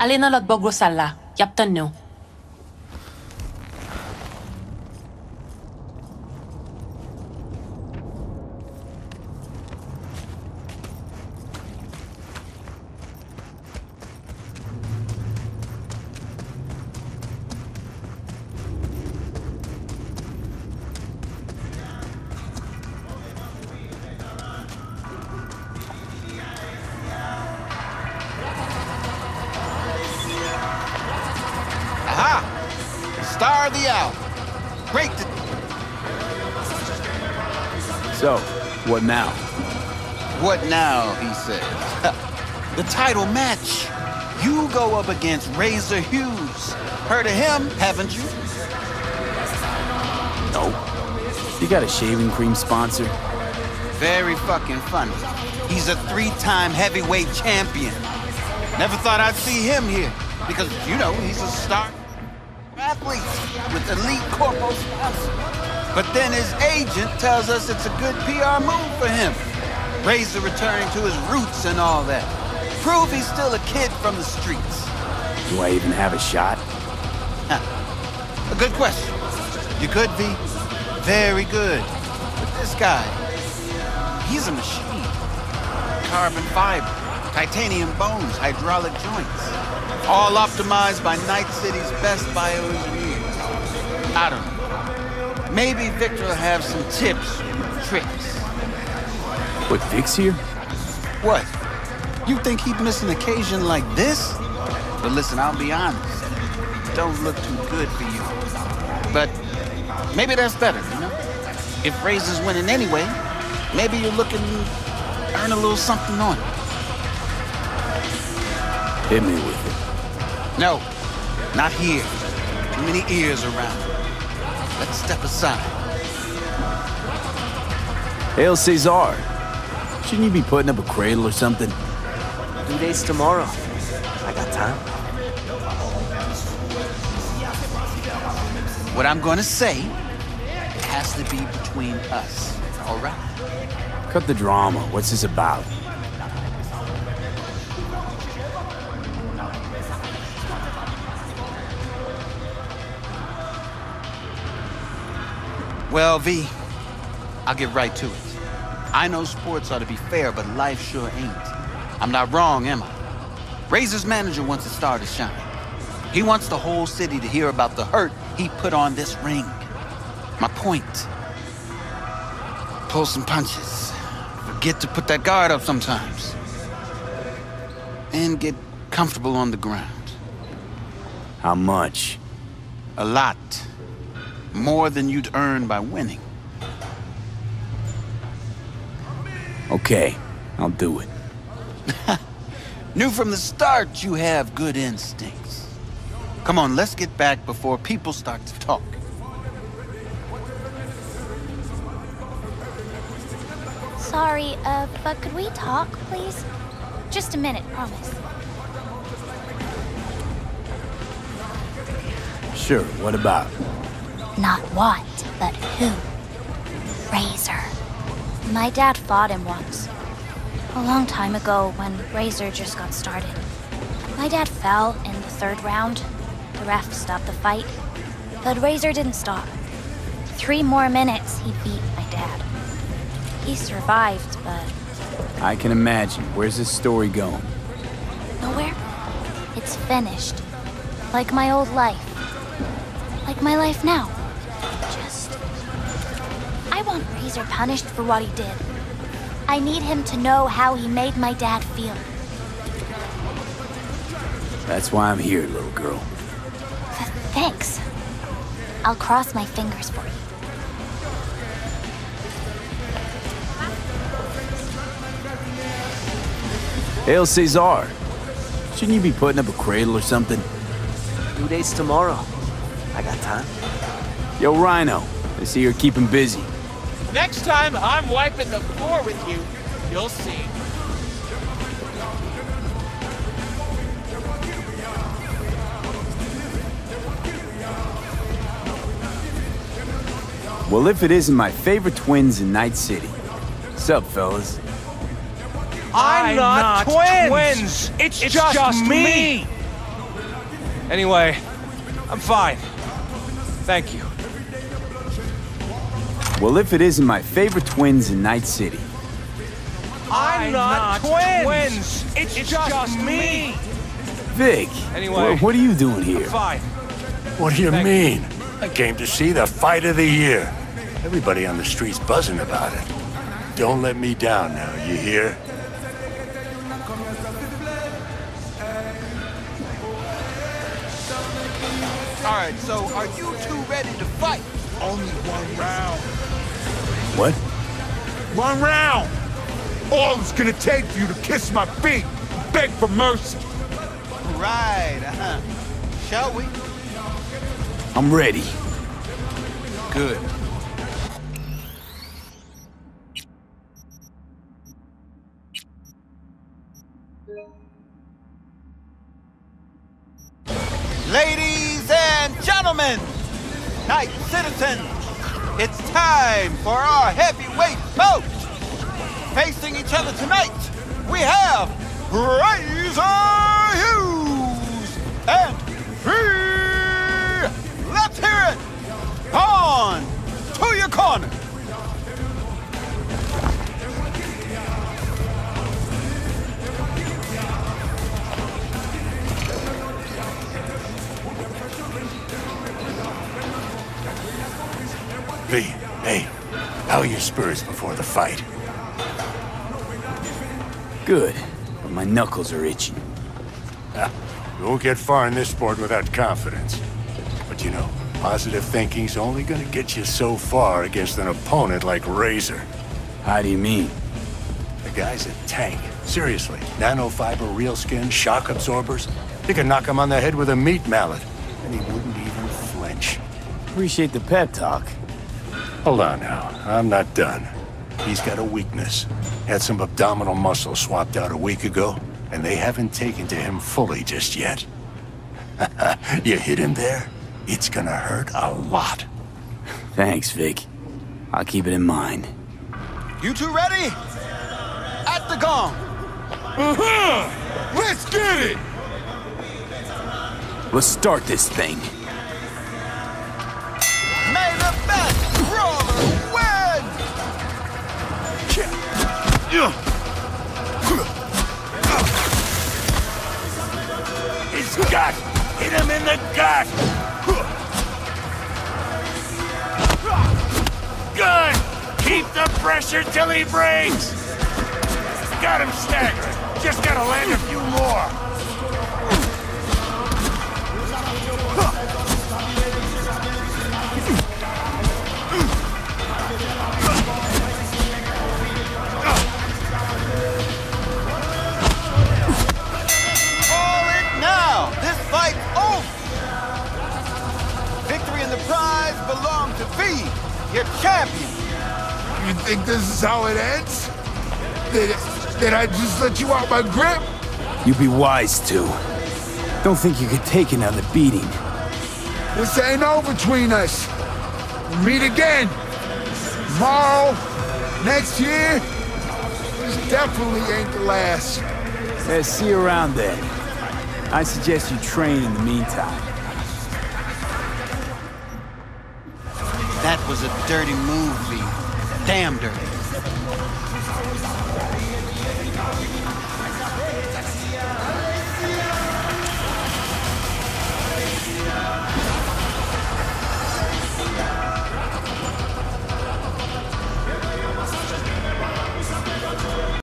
Ale nan lot bo gwo sal la, yap tan nou. Aha! Star of the hour. Great to... So, what now? What now, he says. the title match. You go up against Razor Hughes. Heard of him, haven't you? No. You got a shaving cream sponsor? Very fucking funny. He's a three-time heavyweight champion. Never thought I'd see him here. Because, you know, he's a star athlete with elite corporal sponsor. But then his agent tells us it's a good PR move for him. Razor returning to his roots and all that. Prove he's still a kid from the streets. Do I even have a shot? A good question. You could be very good. But this guy, he's a machine. Carbon fiber, titanium bones, hydraulic joints. All optimized by Night City's best bioengineers. I don't know. Maybe Victor will have some tips, tricks. What, Vic's here? What? You think he'd miss an occasion like this? But listen, I'll be honest. Don't look too good for you. But maybe that's better, you know? If Razor's winning anyway, maybe you're looking to earn a little something on it. Hit me with it. No, not here. Too many ears around. Let's step aside. Hail Cesar. Shouldn't you be putting up a cradle or something? Two days tomorrow. I got time. What I'm gonna say has to be between us, all right? Cut the drama. What's this about? Well, V, I'll get right to it. I know sports ought to be fair, but life sure ain't. I'm not wrong, am I? Razor's manager wants a star to shine. He wants the whole city to hear about the hurt he put on this ring. My point. Pull some punches. Forget to put that guard up sometimes. And get comfortable on the ground. How much? A lot. More than you'd earn by winning. Okay, I'll do it. Knew from the start you have good instincts. Come on, let's get back before people start to talk. Sorry, uh, but could we talk, please? Just a minute, promise. Sure, what about? Not what, but who. Razor. My dad fought him once. A long time ago when Razor just got started. My dad fell in the third round. The ref stopped the fight. But Razor didn't stop. Three more minutes, he beat my dad. He survived, but I can imagine. Where's this story going? nowhere. It's finished. Like my old life. Like my life now. I want Razor punished for what he did. I need him to know how he made my dad feel. That's why I'm here, little girl. Thanks. I'll cross my fingers for you. Hail Cesar. Shouldn't you be putting up a cradle or something? Two days tomorrow. I got time. Yo, Rhino. I see you're keeping busy. Next time I'm wiping the floor with you, you'll see. Well, if it isn't my favorite twins in Night City. Sup, fellas? I'm, not, twins. It's, just, me. Anyway, I'm fine. Thank you. Well, if it isn't my favorite twins in Night City. I'm, not, twins. twins. It's, just, me. Vic, Anyway, wh- what are you doing here? Fine. What do you Thank mean? I came to see the fight of the year. Everybody on the street's buzzing about it. Don't let me down now, you hear? All right, so are you two ready to fight? Only one round. What? One round. All it's gonna take for you to kiss my feet, beg for mercy. Right, uh-huh. Shall we? I'm ready. Good. Ladies and gentlemen, night citizens, it's time for our heavyweight bout. Facing each other tonight, we have Razor V, hey, how are your spurs before the fight? Good, but my knuckles are itching. You won't get far in this sport without confidence. But you know, positive thinking's only gonna get you so far against an opponent like Razor. How do you mean? The guy's a tank. Seriously. Nanofiber, real skin, shock absorbers. You could knock him on the head with a meat mallet, and he wouldn't even flinch. Appreciate the pep talk. Hold on now. I'm not done. He's got a weakness. Had some abdominal muscle swapped out a week ago, and they haven't taken to him fully just yet. you hit him there? It's gonna hurt a lot. Thanks, Vic. I'll keep it in mind. You two ready? At the gong. Uh-huh. Let's get it. Let's start this thing. His gut! Hit him in the gut! Good! Keep the pressure till he breaks! Got him staggered. Just gotta land a few more. V, your champion! You think this is how it ends? Did, did I just let you out my grip? You'd be wise to. Don't think you could take another beating. This ain't over between us. We'll meet again. Tomorrow, next year. This definitely ain't the last. Yeah, see you around then. I suggest you train in the meantime. That was a dirty move. Damn dirty.